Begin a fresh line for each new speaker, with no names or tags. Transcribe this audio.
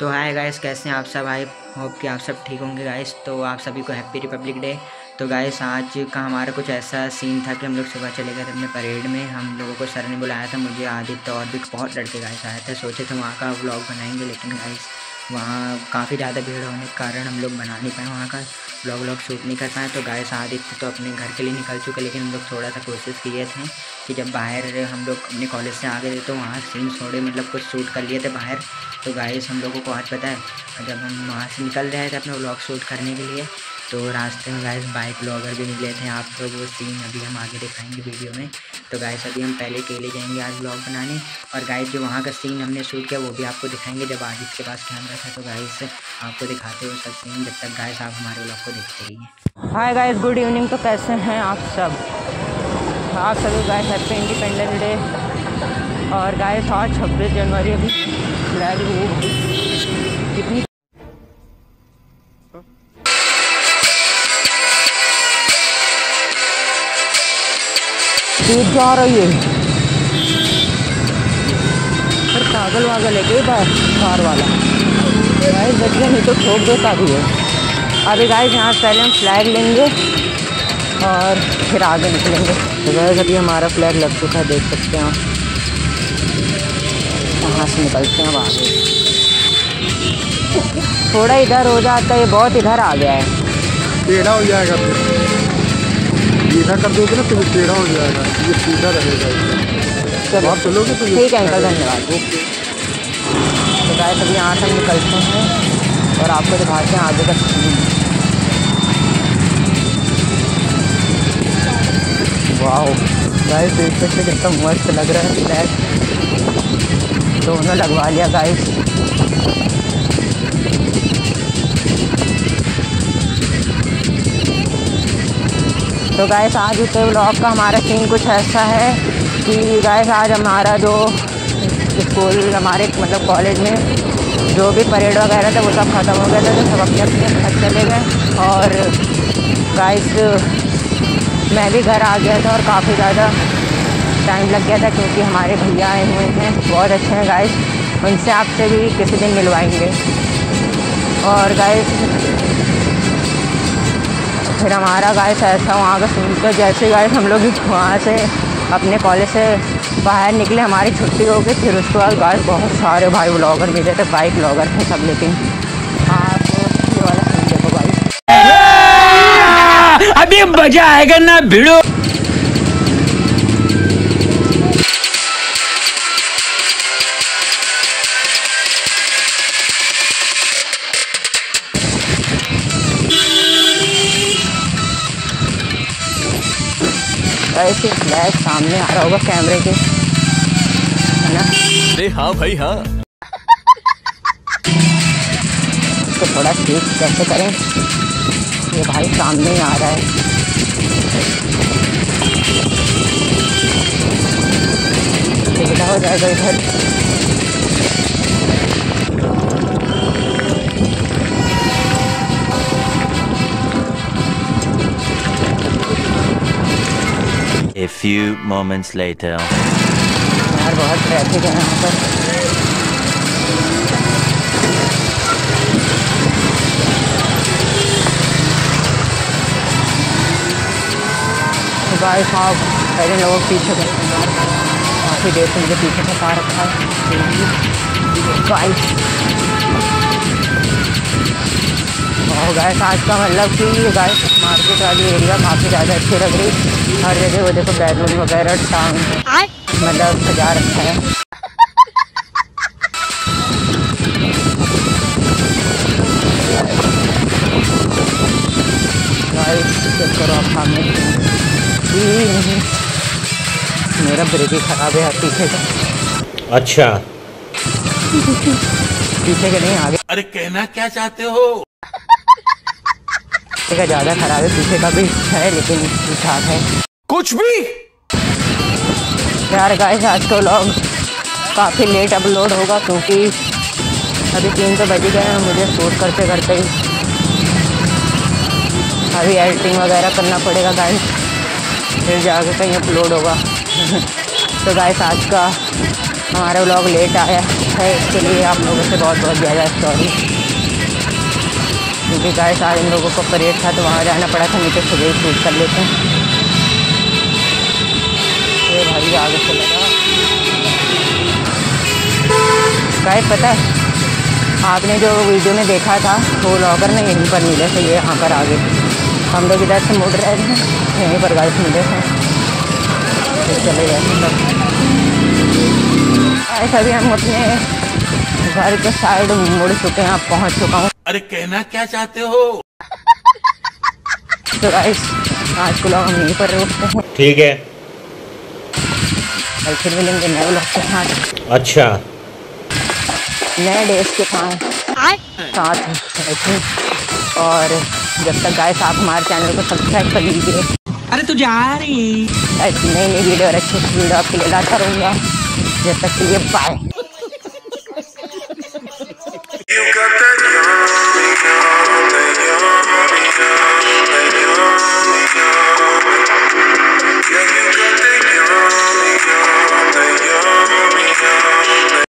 तो hi guys कैसे हैं आप सब? आई होप कि आप सब ठीक होंगे गाइस तो आप सभी को हैप्पी रिपब्लिक डे तो गाइस आज का हमारा कुछ ऐसा सीन था कि हम लोग सुबह चले गए थे अपने परेड में। हम लोगों को सर ने बुलाया था, मुझे, आदित्य और भी बहुत लड़के गाइस आए थे। सोचे थे वहाँ का व्लॉग बनाएँगे, लेकिन गाइस वहाँ काफ़ी ज़्यादा भीड़ होने के कारण हम लोग बना नहीं पाए वहाँ का। ब्लॉग व्लॉग शूट नहीं कर पाए तो गाय आदित्य तो अपने घर के लिए निकल चुके, लेकिन हम लोग थोड़ा सा कोशिश किए थे कि जब बाहर हम लोग अपने कॉलेज से आ गए तो वहाँ सीन छोड़े मतलब कुछ शूट कर लिए थे बाहर। तो गाय हम लोगों को आज पता है, जब हम वहाँ से निकल रहे थे अपने ब्लॉग शूट करने के लिए तो रास्ते में गाइस बाइक ब्लॉगर भी मिले थे। आप लोग वो सीन अभी हम आगे दिखाएँगे वीडियो में। तो गाइस अभी हम पहले अकेले जाएँगे आज ब्लॉग बनाने और गाइस जो वहाँ का सीन हमने शूट किया, वो भी आपको दिखाएँगे जब आज इसके पास कैमरा था तो गाइस आपको दिखाते हुए सब सीन जब तक गाइस आप हमारे ब्लॉग को देखते रहिए। हाय गाइस गुड इवनिंग तो कैसे हैं आप सब? आप सभी गाइस हैप्पी इंडिपेंडेंस डे और गाइस आज छब्बीस जनवरी अभी कितनी तेज जा रही है। फिर पागल वागल है के बार कार वाला। गाइस बच गया नहीं तो ठोक देता भी है। अभी गाइस यहाँ पहले हम फ्लैग लेंगे और फिर आगे निकलेंगे। तो गाइस अभी हमारा फ्लैग लग चुका है देख सकते हैं आप। वहाँ से निकलते हैं अब आगे? थोड़ा इधर हो जाता है बहुत इधर आ गया है।
टेढ़ा हो जाएगा। फिर सीधा कर दोगे ना तो टेढ़ा हो जाएगा। ये सीधा रहेगा।
चलो
आप चलोगे तो
ठीक है अंकल धन्यवाद। तो गाय अभी यहाँ से हम निकलते हैं और आपको दिखाते हैं आगे का सीन वाओ गाइस देख सकते कितना मस्त लग रहा है। फ्लैग दोनों लगवा लिया गाइस तो गाइस आज के ब्लॉग का हमारा सीन कुछ ऐसा है कि गाइस आज हमारा जो स्कूल हमारे मतलब कॉलेज में जो भी परेड वगैरह था, वो सब ख़त्म हो गया था तो सब अपने अपने घर चले गए। और गाइस मैं भी घर आ गया था और काफ़ी ज़्यादा टाइम लग गया था क्योंकि हमारे भैया आए हुए हैं, बहुत अच्छे हैं गाइस उनसे आपसे भी किसी दिन मिलवाएँगे। और गाइस फिर हमारा गाइस ऐसा वहाँ का सुन तो जैसे गाइस हम लोग वहाँ से अपने कॉलेज से बाहर निकले, हमारी छुट्टी हो गई, फिर उसके बाद गाइस बहुत सारे भाई ब्लॉगर मिले थे बाइक ब्लॉगर थे सब लेकिन देखो गाइस
अभी मज़ा आएगा ना, भिड़ो।
ऐसे फ्लैग सामने आ रहा होगा कैमरे के। है ना?
अरे हाँ भाई हाँ।
इसको थोड़ा ठीक कैसे करें? ये भाई सामने ही आ रहा है। हो जाएगा इधर
few moments later.
यार बहुत ट्रैफ़िक है यहाँ पर तो भाई साहब पहले लोगों के पीछे बैठे हैं यार काफ़ी देर से मुझे पीछे फंसा रखा है गाइस और गैस आज का मतलब कि गैस मार्केट वाली एरिया काफ़ी ज़्यादा अच्छी लग रही। हर जगह वो देखो बैलून वगैरह टांग मतलब सजा रखा है। करो आप सामने। मेरा ब्रेक ही खराब है यार पीछे का
अच्छा।
पीछे के नहीं आगे।
अरे कहना क्या चाहते हो?
का ज़्यादा खराब है पीछे का भी है लेकिन ठीक ठाक है।
कुछ भी?
यार गाइस आज तो व्लॉग काफ़ी लेट अपलोड होगा क्योंकि अभी तीन तो बज गए हैं मुझे शूट करते करते ही। अभी एडिटिंग वगैरह करना पड़ेगा गाइस फिर जाके कहीं अपलोड होगा। तो गाइस आज का हमारा व्लॉग लेट आया है इसके लिए आप लोगों से बहुत बहुत ज़्यादा सॉरी क्योंकि गाइस आज इन लोगों को परेड था तो वहाँ जाना पड़ा था, नीचे सुबह ही शूट कर लेते हैं। ये भाई आगे चलेगा गाइस पता है, आपने जो वीडियो में देखा था, वो लॉकर में यहीं पर मिले थे, ये यहाँ पर आगे। हम लोग इधर से मुड़ रहे थे यहीं पर गाइस मिले थे तो चले गए गाइस अभी हम अपने घर के साइड मुड़ चुके हैं, आप पहुँच चुका हूँ।
अरे कहना क्या चाहते हो?
तो गाइस आज को हम यहीं पर रुकते हैं।
ठीक है।
कल फिर मिलेंगे नए ब्लॉग के साथ।
अच्छा।
नए डेज़ के साथ। साथ और जब तक गाइस आप हमारे चैनल को सब्सक्राइब कर लीजिए।
अरे तू जा रही
ऐसी नई नई वीडियो और अच्छी अच्छी वीडियो आपके लिए लाता रहूँगा। जब तक के लिए bye
You got that? young, young